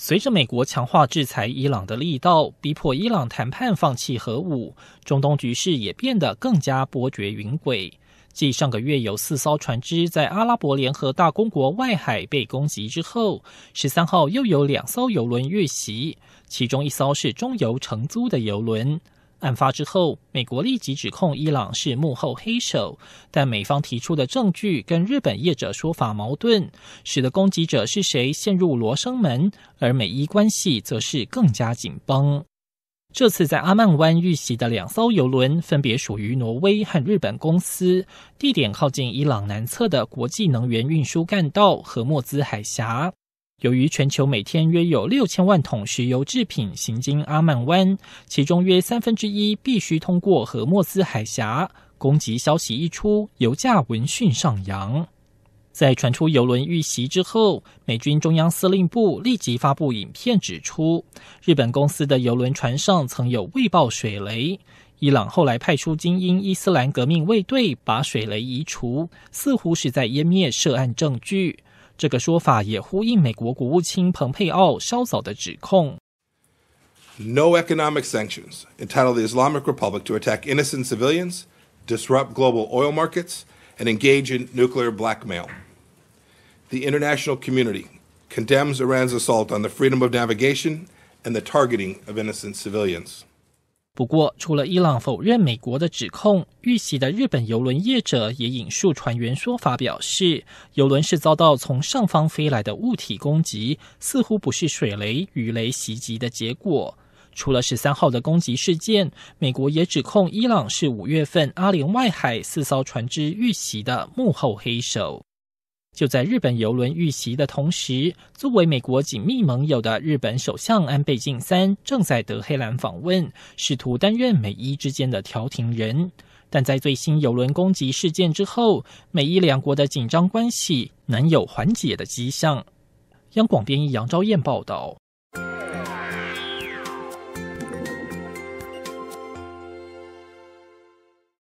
随着美国强化制裁伊朗的力道，逼迫伊朗谈判放弃核武，中东局势也变得更加波谲云诡。继上个月有四艘船只在阿拉伯联合大公国外海被攻击之后，十三号又有两艘油轮遇袭，其中一艘是中油承租的油轮。案发之后，美国立即指控伊朗是幕后黑手，但美方提出的证据跟日本业者说法矛盾，使得攻击者是谁陷入罗生门，而美伊关系则是更加紧绷。这次在阿曼湾遇袭的两艘油轮，分别属于挪威和日本公司，地点靠近伊朗南侧的国际能源运输干道和莫兹海峡。由于全球每天约有六千万桶石油制品行经阿曼湾，其中约三分之一必须通过荷莫斯海峡。攻击消息一出，油价闻讯上扬。在传出油轮遇袭之后，美军中央司令部立即发布影片，指出日本公司的油轮船上曾有未爆水雷。伊朗后来派出精英伊斯兰革命卫队把水雷移除，似乎是在湮灭涉案证据。这个说法也呼应美国国务卿蓬佩奥稍早的指控。No economic sanctions entitle the Islamic Republic to attack innocent civilians, disrupt global oil markets, and engage in nuclear blackmail. The international community condemns Iran's assault on the freedom of navigation and the targeting of innocent civilians. 不过，除了伊朗否认美国的指控，遇袭的日本邮轮业者也引述船员说法表示，游轮是遭到从上方飞来的物体攻击，似乎不是水雷、鱼雷袭击的结果。除了十三号的攻击事件，美国也指控伊朗是五月份阿联外海四艘船只遇袭的幕后黑手。就在日本游轮遇袭的同时，作为美国紧密盟友的日本首相安倍晋三正在德黑兰访问，试图担任美伊之间的调停人。但在最新游轮攻击事件之后，美伊两国的紧张关系难有缓解的迹象。央广编译杨昭燕报道。